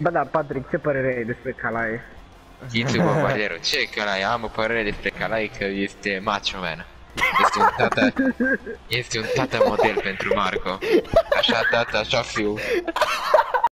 Bă, da, Patrick, ce părere ai despre Calaie? Ghițu Valero, ce calai? Am o părere despre calai că este macho man. Este un tată, este un tată model pentru Marco. Așa tată, așa fiu.